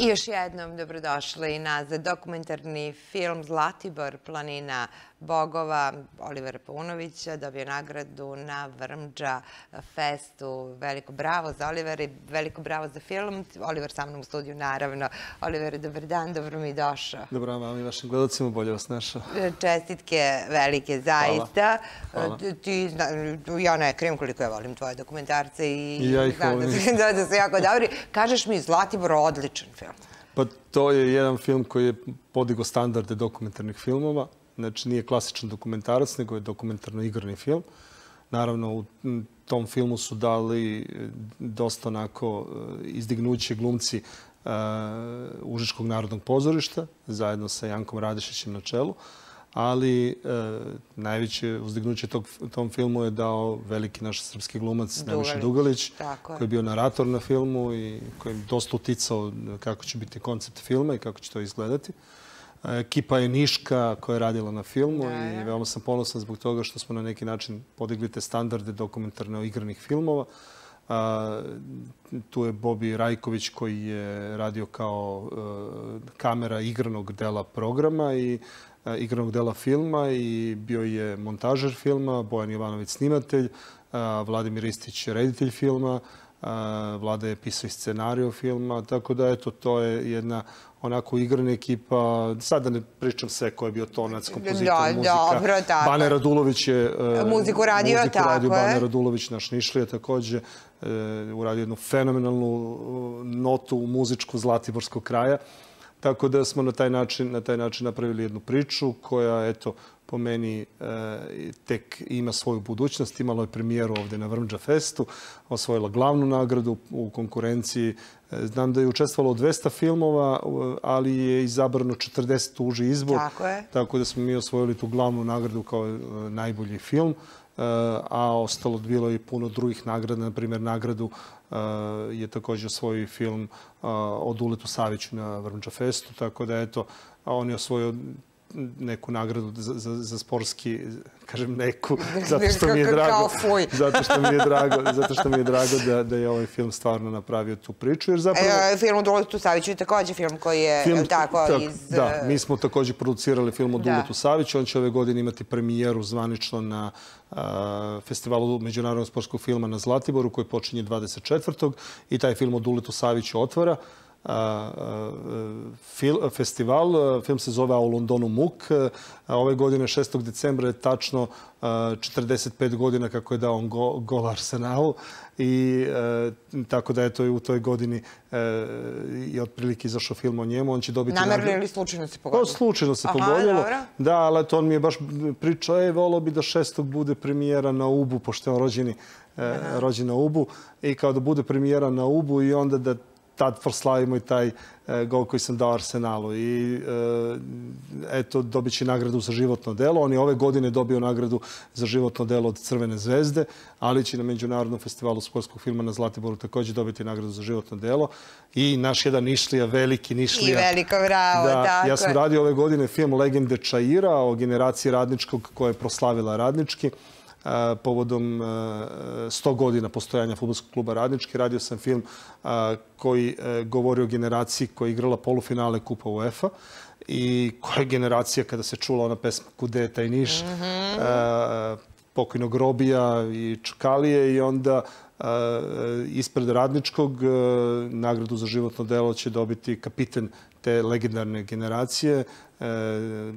I još jednom dobrodošli nazad. Dokumentarni film Zlatibor, planina bogova Olivera Paunovića dobio nagradu na Vrmđa festu. Veliko bravo za Oliver i veliko bravo za film. Oliver sa mnom u studiju, naravno. Oliver, dobar dan, dobro mi došao. Dobro vam i vašim gledalcima, bolje vas našao. Čestitke velike, zaista. Hvala. Ti, ja ne krijem koliko ja volim tvoje dokumentarce i, I ja ih znam da, volim. da, da su jako dobri. Kažeš mi, Zlatibor, odličan film. Pa to je jedan film koji je podigo standarde dokumentarnih filmova. Znači nije klasičan dokumentarac, nego je dokumentarno igrani film. Naravno, u tom filmu su dali e, dosta onako e, izdignuće glumci uh, Užičkog narodnog pozorišta, zajedno sa Jankom Radešićem na čelu. Ali uh, najveće uzdignuće tog, tom filmu je dao veliki naš srpski glumac Nebojša Dugalić, tako je. koji je bio narator na filmu i koji je dosta uticao kako će biti koncept filma i kako će to izgledati. Ekipa je Niška koja je radila na filmu Da, i da. veoma sam ponosan zbog toga što smo na neki način podigli te standarde dokumentarno igranih filmova. A, tu je Bobi Rajković koji je radio kao e, kamera igranog dela programa i e, igranog dela filma i bio je montažer filma, Bojan Jovanović snimatelj, a, Vladimir Istić reditelj filma, a, Vlada je pisao i scenariju filma, tako da eto, to je jedna onako igrana ekipa. Sad da ne pričam sve ko je bio tonac, kompozitor, Da, muzika. dobro, tako Bane. Radulović je... e, Muziku radio, muziku tako radio je. Bane Radulović, naš Nišlija takođe. E, uradio jednu fenomenalnu e, notu u muzičku Zlatiborskog kraja. Tako da smo na taj način, na taj način napravili jednu priču koja, eto, po meni e, tek ima svoju budućnost. Imalo je premijeru ovde na Vrmđa Festu, osvojila glavnu nagradu u konkurenciji. E, znam da je učestvovalo 200 filmova, ali je izabrano 40 uži izbor. Tako je. Tako da smo mi osvojili tu glavnu nagradu kao e, najbolji film, a ostalo bilo je puno drugih nagrada. Na primjer, nagradu e, je takođe osvojio film e, od Uletu Saviću na Vrmđa Festu, tako da eto, on je osvojio neku nagradu za, za, za sportski, kažem neku, zato što mi je drago, zato što mi je drago, zato što mi je drago da, da je ovaj film stvarno napravio tu priču, jer zapravo... E, film o Duletu Saviću je takođe film koji je Film, tako tak- iz... Da, e, mi smo takođe producirali film o Da. Saviću. On će ove godine imati premijeru zvanično na a, festivalu međunarodnog sportskog filma na Zlatiboru koji počinje 24. I taj film o Duletu Saviću otvara fil, festival. Film se zove A u Londonu Muk. Ove godine 6. decembra je tačno a, 45 godina kako je dao on go, gol Arsenalu i tako da je to i u toj godini e, i otprilike izašao film o njemu. On će dobiti Namerno ili slučajno se Pa pogodilo? slučajno se Aha, pogodilo. dobro. Da, ali eto, on mi je baš pričao, e, volao bi da šestog bude premijera na Ubu, pošto je on rođeni, e, rođen na Ubu, i kao da bude premijera na Ubu i onda da tad proslavimo i taj e, gol koji sam dao Arsenalu. I e, eto, dobit će nagradu za životno delo. On je ove godine dobio nagradu za životno delo od Crvene zvezde, ali će na Međunarodnom festivalu sportskog filma na Zlatiboru takođe dobiti nagradu za životno delo. I naš jedan Nišlija, veliki I Nišlija, veliko bravo, da, tako ja sam radio ove godine film Legende Čaira o generaciji radničkog koja je proslavila radnički povodom a, 100 godina postojanja futbolskog kluba Radnički. Radio sam film koji e, govori o generaciji koja je igrala polufinale Kupa UEFA i koja je generacija kada se čula ona pesma Kude je taj Niš, a, pokojnog Robija i Čukalije i onda ispred Radničkog nagradu za životno delo će dobiti kapiten te legendarne generacije. E,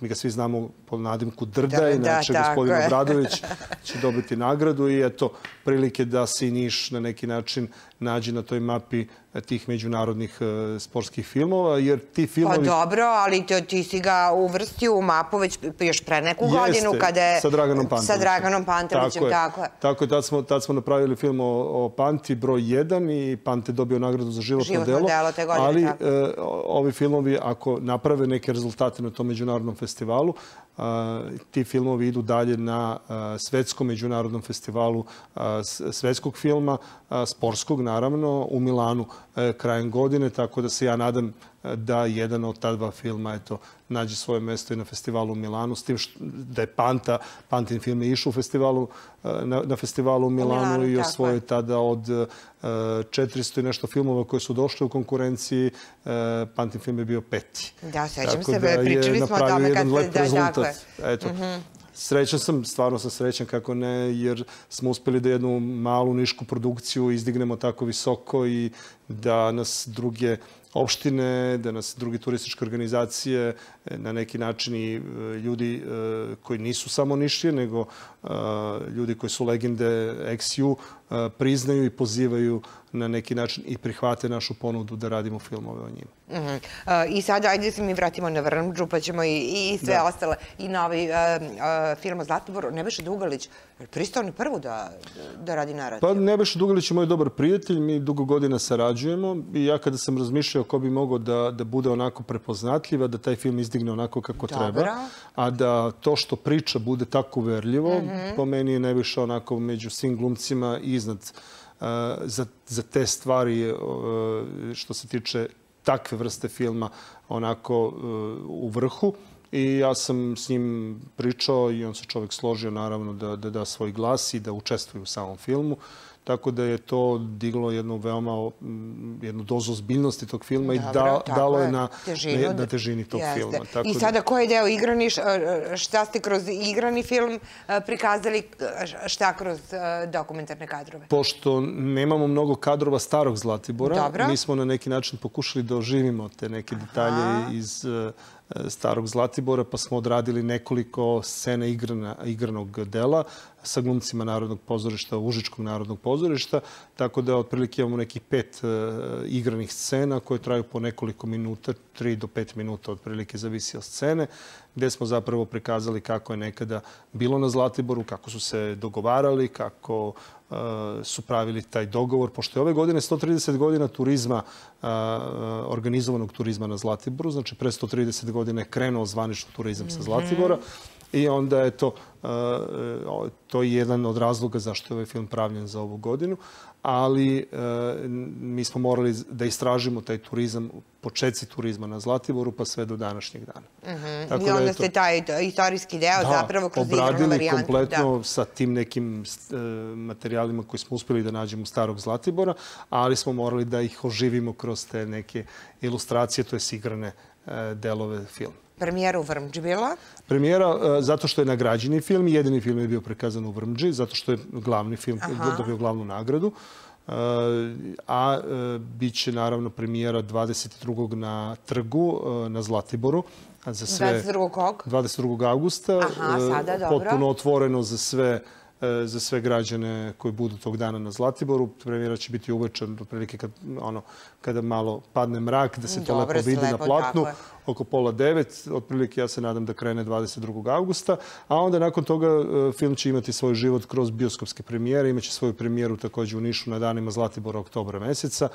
mi ga svi znamo po nadimku Drda, Da, inače da, tako gospodin. Obradović će dobiti nagradu i eto prilike da se Niš na neki način nađe na toj mapi tih međunarodnih e, sportskih filmova, jer ti Pa filmovi... dobro, ali ti, ti si ga uvrstio u mapu već još pre neku godinu kada je... sa Draganom Pantovićem. Sa Draganom Pantovićem, tako je. Tako je, tad smo, tad smo napravili film o, o Panti broj 1 i Pante dobio nagradu za životno, Životno delo. delo te godine, ali tako. e, ovi filmovi, ako naprave neke rezultate na tom međunarodnom festivalu, ti filmovi idu dalje na svetskom međunarodnom festivalu svetskog filma, sportskog naravno, u Milanu e, krajem godine, tako da se ja nadam da jedan od ta dva filma eto, nađe svoje mesto i na festivalu u Milanu, s tim što, da je Panta, Pantin film je išao u festivalu, na, na festivalu u Milanu, u Milanu i osvojio tada od 400 i nešto filmova koji su došli u konkurenciji, Pantin film je bio peti. Da, sećam se, da pričali smo o tome kad se da, rezultat. Eto, mm -hmm. Srećan sam, stvarno sam srećan kako ne, jer smo uspeli da jednu malu nišku produkciju izdignemo tako visoko i da nas druge opštine, da nas druge turističke organizacije, e, na neki način i e, ljudi e, koji nisu samo nišlije, nego ljudi koji su legende XU, priznaju i pozivaju na neki način i prihvate našu ponudu da radimo filmove o njima. Uh, I sada, ajde se mi vratimo na Vrnđu, pa ćemo i, i sve da. ostale, i na ovaj uh, uh, film o Zlatiboru. Nebeša Dugalić, pristao ni prvo da, da radi narativ? Pa Nebeša Dugalić je moj dobar prijatelj, mi dugo godina sarađujemo i ja kada sam razmišljao ko bi mogao da, da bude onako prepoznatljiva, da taj film izdigne onako kako Dobra. treba, a da to što priča bude tako uverljivo, uh -huh. po meni je Nebeša onako među svim glumcima iznad za, za te stvari što se tiče takve vrste filma onako u vrhu. I ja sam s njim pričao i on se čovek složio naravno da, da da svoj glas i da učestvuje u samom filmu. Tako da je to diglo jednu veoma jednu dozu ozbiljnosti tog filma Dobro, i da, dalo je na težinu, na, na težini tog jeste. filma. Tako I da- sada koji deo igrani, šta ste kroz igrani film prikazali, šta kroz dokumentarne kadrove? Pošto nemamo mnogo kadrova starog Zlatibora, Dobro. mi smo na neki način pokušali da oživimo te neke detalje Aha. iz starog Zlatibora, pa smo odradili nekoliko scena igrana, igranog dela sa glumcima Narodnog pozorišta, Užičkog Narodnog pozorišta, tako da otprilike imamo nekih pet uh, igranih scena koje traju po nekoliko minuta, tri do pet minuta otprilike zavisi od scene, gde smo zapravo prikazali kako je nekada bilo na Zlatiboru, kako su se dogovarali, kako uh, su pravili taj dogovor, pošto je ove godine 130 godina turizma, uh, organizovanog turizma na Zlatiboru, znači pre 130 godina je krenuo zvanično turizam sa Zlatibora, mm -hmm I onda je to, to je jedan od razloga zašto je ovaj film pravljen za ovu godinu, ali mi smo morali da istražimo taj turizam, početci turizma na Zlatiboru pa sve do današnjeg dana. Uh -huh. Tako I da onda da ste taj istorijski deo da, zapravo kroz igranu varijantu. kompletno da. sa tim nekim e, materijalima koji smo uspeli da nađemo starog Zlatibora, ali smo morali da ih oživimo kroz te neke ilustracije, to je igrane e, delove filma. Premijera u Vrmđi bila? Premijera uh, zato što je nagrađeni film jedini film je bio prikazan u Vrmđi, zato što je glavni film Aha. dobio glavnu nagradu. Uh, a bit će naravno premijera 22. na trgu na Zlatiboru. Za sve, 22. kog? 22. augusta. Aha, sada, dobro. Potpuno otvoreno za sve za sve građane koji budu tog dana na Zlatiboru. Premijera će biti uveče, otprilike kad, ono, kada malo padne mrak, da se to Dobre, lepo vidi lepo, na platnu. Oko pola devet, otprilike ja se nadam da krene 22. augusta, a onda nakon toga e, film će imati svoj život kroz bioskopske premijere, imaće svoju premijeru takođe u Nišu na danima Zlatibora oktobra meseca.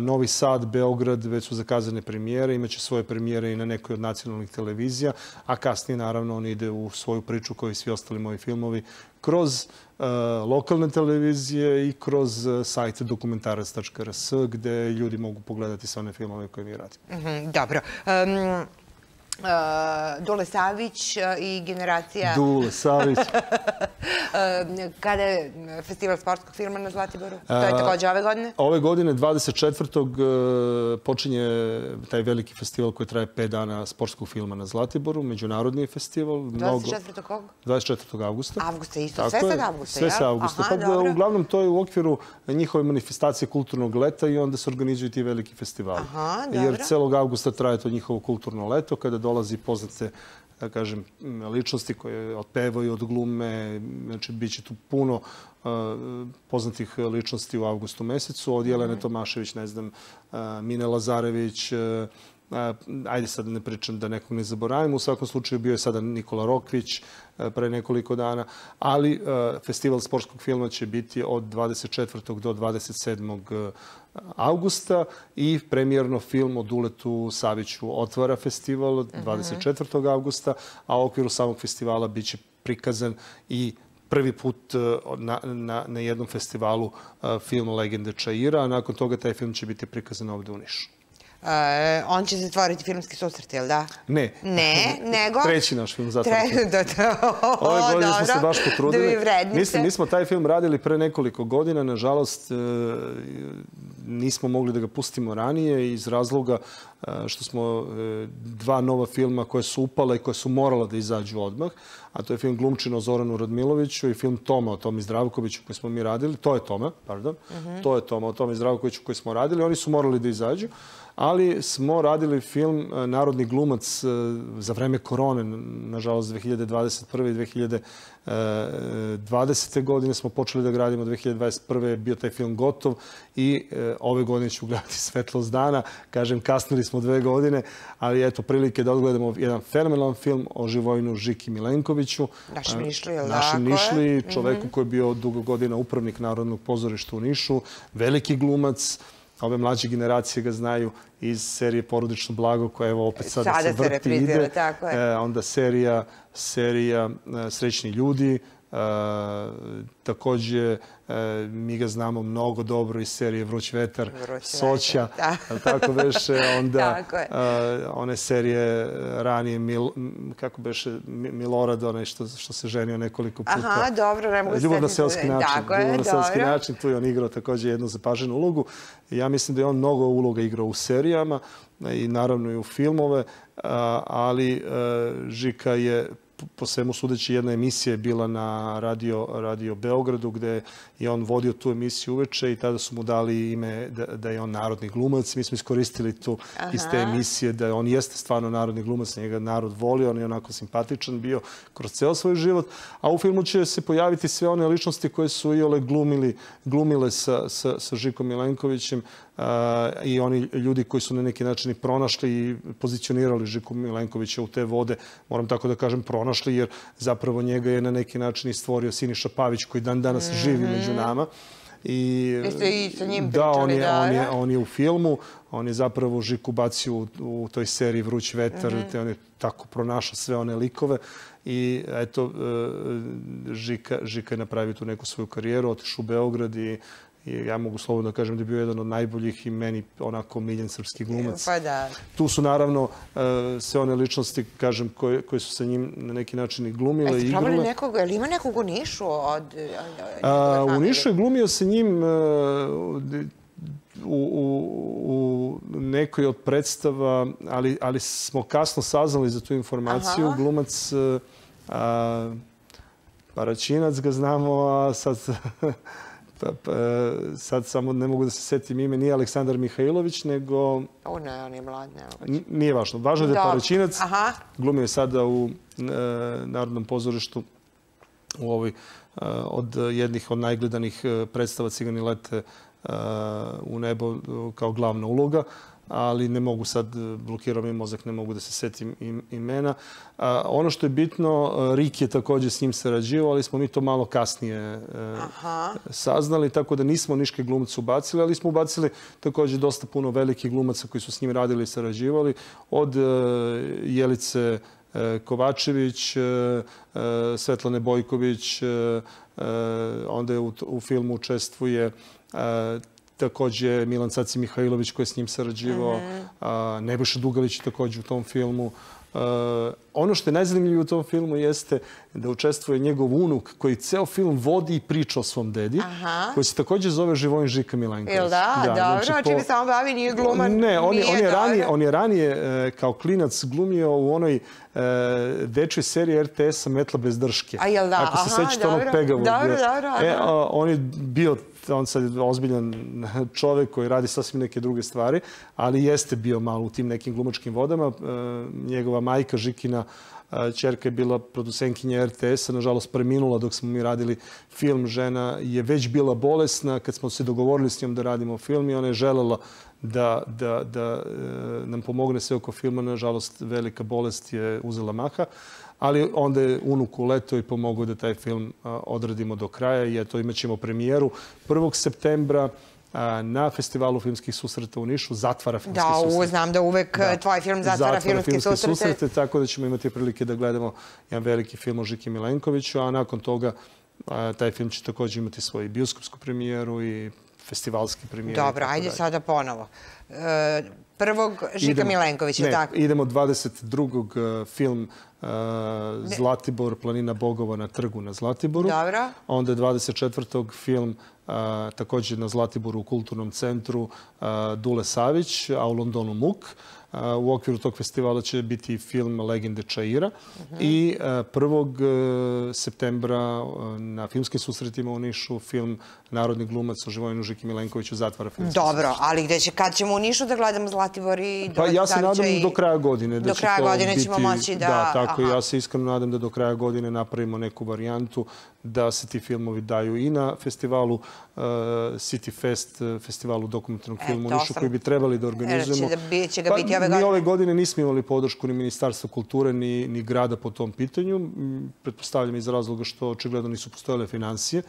Novi Sad, Beograd, već su zakazane premijere, imaće svoje premijere i na nekoj od nacionalnih televizija, a kasnije naravno on ide u svoju priču kao i svi ostali moji filmovi kroz uh, lokalne televizije i kroz uh, sajt dokumentarac.rs gde ljudi mogu pogledati sve one filmove koje mi radimo. Mm -hmm, dobro. Um, Uh, Dule Savić i generacija... Dule Savić. Kada je festival sportskog filma na Zlatiboru? To je takođe ove godine? Ove godine, 24. počinje taj veliki festival koji traje 5 dana sportskog filma na Zlatiboru, međunarodni festival. 24. kog? 24. augusta. Avgusta isto, sve sad avgusta, Sve sa avgusta. Aha, pa, dobro. Uglavnom, to je u okviru njihove manifestacije kulturnog leta i onda se organizuju ti veliki festivali. Aha, dobro. Jer celog avgusta traje to njihovo kulturno leto, kada dolazi poznate da kažem, ličnosti koje otpevaju od glume, znači bit će tu puno uh, poznatih ličnosti u avgustu mesecu, od Jelene Tomašević, ne znam, uh, Mine Lazarević, uh, ajde sad ne pričam da nekog ne zaboravim, u svakom slučaju bio je sada Nikola Rokvić pre nekoliko dana, ali festival sportskog filma će biti od 24. do 27. augusta i premijerno film o Duletu Saviću otvara festival 24. augusta, a u okviru samog festivala biće prikazan i prvi put na, na, na jednom festivalu film Legende Čaira, a nakon toga taj film će biti prikazan ovde u Nišu. Uh, on će zatvoriti filmski susret, jel da? Ne. Ne, nego... Treći naš film zatvoriti. Tre... da, da. O, Ove godine smo se baš potrudili. Da vi vrednice. Mislim, mi smo taj film radili pre nekoliko godina. Nažalost, e, nismo mogli da ga pustimo ranije iz razloga e, što smo dva nova filma koje su upale i koje su morala da izađu odmah, a to je film Glumčino Zoranu Radmiloviću i film Toma o Tomi Zdravkoviću koji smo mi radili. To je Toma, pardon. Uh -huh. To je Toma o Tomi Zdravkoviću koji smo radili. Oni su morali da izađu ali smo radili film Narodni glumac za vreme korone, nažalost 2021. i 2020. godine smo počeli da gradimo, 2021. je bio taj film gotov i ove godine ću gledati Svetlost dana. Kažem, kasnili smo dve godine, ali eto, prilike da odgledamo jedan fenomenalan film o živojnu Žiki Milenkoviću. Našim Nišli, je li Našim Nišli, čoveku koji je bio dugo godina upravnik Narodnog pozorišta u Nišu, veliki glumac, ove mlađe generacije ga znaju iz serije Porodično blago, koja evo opet sada, sada se vrti ide. Tako je. E, onda serija, serija e, Srećni ljudi, E, takođe, e, mi ga znamo mnogo dobro iz serije Vruć vetar, Vruć Soća, vetar, da. tako beše, onda e, one serije ranije, Mil, kako beše, Milorad, onaj što, što se ženio nekoliko puta. Aha, dobro, ne mogu Ljubav na selski način. Tako je, Ljubav na selski način, tu je on igrao takođe jednu zapaženu ulogu. Ja mislim da je on mnogo uloga igrao u serijama i naravno i u filmove, ali Žika je po svemu sudeći jedna emisija je bila na radio, radio Beogradu gde je on vodio tu emisiju uveče i tada su mu dali ime da, da je on narodni glumac. Mi smo iskoristili tu Aha. iz te emisije da on jeste stvarno narodni glumac, njega narod volio, on je onako simpatičan bio kroz ceo svoj život. A u filmu će se pojaviti sve one ličnosti koje su i ole glumili, glumile sa, sa, sa Žikom Milenkovićem, i oni ljudi koji su na neki način i pronašli i pozicionirali Žiku Milenkovića u te vode, moram tako da kažem pronašli, jer zapravo njega je na neki način i stvorio Siniša Pavić koji dan danas mm -hmm. živi među nama. I, Jeste i sa njim da, on je, da, on, je, on je u filmu, on je zapravo Žiku bacio u, u toj seriji Vruć vetar, mm -hmm. te on je tako pronašao sve one likove i eto, Žika, Žika je napravio tu neku svoju karijeru, otišao u Beograd i ja mogu slobodno da kažem da je bio jedan od najboljih i meni onako miljen srpski glumac. Pa da. Tu su naravno uh, sve one ličnosti, kažem, koje, koje su sa njim na neki način i glumile i igrale. A nekog, ali ima nekog u Nišu? Od, od, od, uh, u Nišu je glumio sa njim u, u, u nekoj od predstava, ali, ali smo kasno saznali za tu informaciju. Aha. Glumac a, Paraćinac ga znamo, a sad sad samo ne mogu da se setim ime, nije Aleksandar Mihajlović, nego... O ne, on je mlad, ne. Nije važno. Važno je da je Paraćinac. Aha. Glumio je sada u e, Narodnom pozorištu u ovoj, e, od jednih od najgledanih e, predstava Cigani lete e, u nebo kao glavna uloga ali ne mogu sad, blokirao mi mozak, ne mogu da se setim imena. A, ono što je bitno, Rik je takođe s njim sarađivao, ali smo mi to malo kasnije e, Aha. saznali, tako da nismo niške glumce ubacili, ali smo ubacili takođe dosta puno velikih glumaca koji su s njim radili i sarađivali, od e, Jelice e, Kovačević, Svetlane Bojković, onda je u, u filmu učestvuje takođe Milan Caci Mihajlović koji je s njim sarađivao. Nebojša Dugalić takođe u tom filmu. Uh, ono što je najzanimljivije u tom filmu jeste da učestvuje njegov unuk koji ceo film vodi i priča o svom dedi, Aha. koji se takođe zove Živojin Žika Milenković. Jel da? da dobro, znači, čime po... samo bavi, nije gluman. Ne, on, je, on, je ranije, on je ranije e, kao klinac glumio u onoj e, dečoj seriji RTS-a Metla bez drške. A jel da? Ako se sećate onog pegavog. Dobro, dobro. E, a, on je bio on sad je ozbiljan čovek koji radi sasvim neke druge stvari, ali jeste bio malo u tim nekim glumačkim vodama. E, njegova majka Žikina Čerka je bila produsenkinja RTS-a, nažalost preminula dok smo mi radili film. Žena je već bila bolesna kad smo se dogovorili s njom da radimo film i ona je želela da, da, da nam pomogne sve oko filma. Nažalost, velika bolest je uzela maha ali onda je unuk uletao i pomogao da taj film odradimo do kraja i eto imat ćemo premijeru 1. septembra na festivalu filmskih susreta u Nišu, zatvara filmski da, susrete. Da, znam da uvek da. tvoj film zatvara, zatvara filmski, filmski susrete. susrete. Tako da ćemo imati prilike da gledamo jedan veliki film o Žiki Milenkoviću, a nakon toga a, taj film će takođe imati svoju bioskopsku premijeru i festivalski premijer. Dobro, ajde sada ponovo. E, prvog Žika idemo, Milenkovića, ne, tako? idemo 22. Uh, film uh, Zlatibor, planina Bogova na trgu na Zlatiboru. Dobro. Onda 24. film uh, takođe na Zlatiboru u kulturnom centru uh, Dule Savić, a u Londonu Muk. U okviru tog festivala će biti film Legende Čaira uh -huh. i 1. septembra na filmskim susretima u Nišu film Narodni glumac o Živojinu Žiki Milenkoviću zatvara filmski Dobro, ali gde će, kad ćemo u Nišu da gledamo Zlatibor i... Pa ja se nadam i... do kraja godine. Da do kraja godine ćemo moći da... Da, tako Aha. ja se iskreno nadam da do kraja godine napravimo neku varijantu da se ti filmovi daju i na festivalu uh, City Fest, festivalu dokumentarnog e, filma u Nišu, koji bi trebali da organizujemo. Će, da će ga pa, biti ove godine? Mi ove godine nismo imali podršku ni Ministarstva kulture, ni, ni grada po tom pitanju. Pretpostavljam iz razloga što očigledno nisu postojale financije.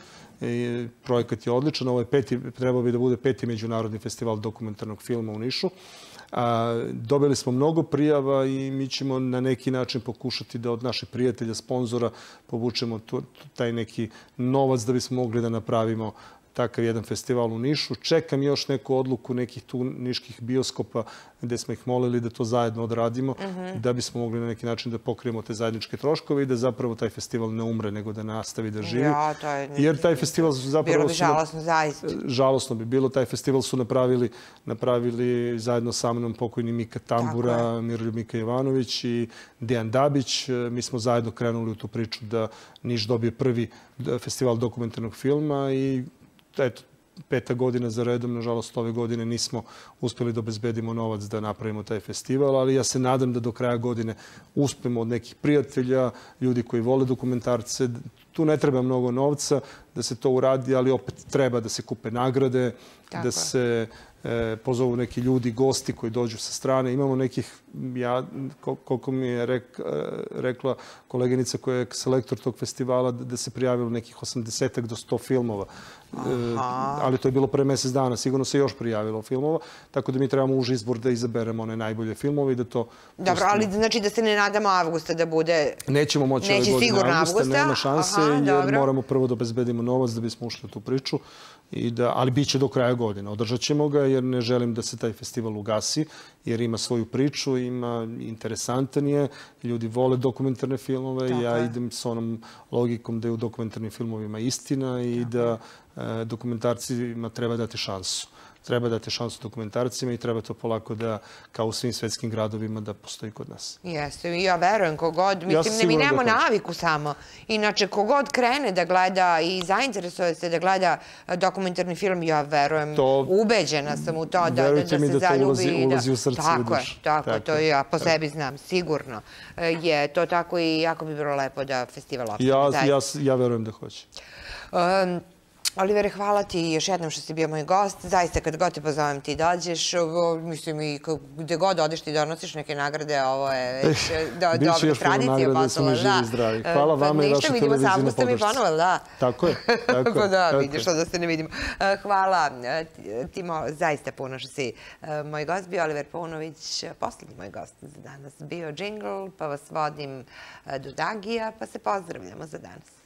Projekat je odličan. Ovo je peti, trebao bi da bude peti međunarodni festival dokumentarnog filma u Nišu. Dobili smo mnogo prijava i mi ćemo na neki način pokušati da od naših prijatelja, sponzora povučemo taj neki novac da bismo mogli da napravimo takav jedan festival u Nišu. Čekam još neku odluku nekih tu niških bioskopa gde smo ih molili da to zajedno odradimo, uh mhm. -huh. da bismo mogli na neki način da pokrijemo te zajedničke troškove i da zapravo taj festival ne umre, nego da nastavi da živi. Ja, to je... Jer taj festival su zapravo... Bilo bi žalosno, zaista. Žalosno bi bilo. Taj festival su napravili, napravili zajedno sa mnom pokojni Mika Tambura, Miroljub Mika Jovanović i Dejan Dabić. Mi smo zajedno krenuli u tu priču da Niš dobije prvi festival dokumentarnog filma i eto, peta godina za redom, nažalost ove godine nismo uspeli da obezbedimo novac da napravimo taj festival, ali ja se nadam da do kraja godine uspemo od nekih prijatelja, ljudi koji vole dokumentarce. Tu ne treba mnogo novca da se to uradi, ali opet treba da se kupe nagrade, Tako. da se e, pozovu neki ljudi, gosti koji dođu sa strane. Imamo nekih, ja, koliko mi je rek, e, rekla koleginica koja je selektor tog festivala, da, da se prijavilo nekih 80 do 100 filmova. E, ali to je bilo pre mesec dana. Sigurno se još prijavilo filmova, tako da mi trebamo už izbor da izaberemo one najbolje filmove i da to... Dobro, ali znači da se ne nadamo avgusta da bude... Nećemo moći ove godine avgusta, nema šanse, Aha, jer dobro. moramo prvo da obezbedimo novac da bismo ušli u tu priču. I da, ali bit će do kraja godine. Održat ćemo ga jer ne želim da se taj festival ugasi, jer ima svoju priču, ima interesantan je, ljudi vole dokumentarne filmove, Tako ja je. idem s onom logikom da je u dokumentarnim filmovima istina i Tako da e, dokumentarcima treba dati šansu treba dati šansu dokumentarcima i treba to polako da, kao u svim svetskim gradovima, da postoji kod nas. Jeste, i ja verujem kogod, mislim, ja ne, mi nemamo da naviku samo. Inače, kogod krene da gleda i zainteresuje se da gleda dokumentarni film, ja verujem, to, ubeđena sam u to da, da, da se mi da zaljubi. To ulazi, ulazi u srce tako je, tako, tako, to ja po sebi znam, sigurno. E, je to tako i jako bi bilo lepo da festival opet. Ja, ja, ja verujem da hoće. Um, Olivere, hvala ti još jednom što si bio moj gost. Zaista, kad god te pozovem ti dođeš, mislim i gde god odeš ti donosiš neke nagrade, ovo je već eh, do, dobra tradicija. Biće još zdravi. Da. Hvala pa, vama i vašoj televiziji na podršci. mi ponovo, da. Tako je. Tako pa da, tako vidiš što da se ne vidimo. Eh, hvala Timo, zaista puno što si moj gost bio. Oliver Paunović, poslednji moj gost za danas bio Jingle, pa vas vodim do Dagija, pa se pozdravljamo za danas.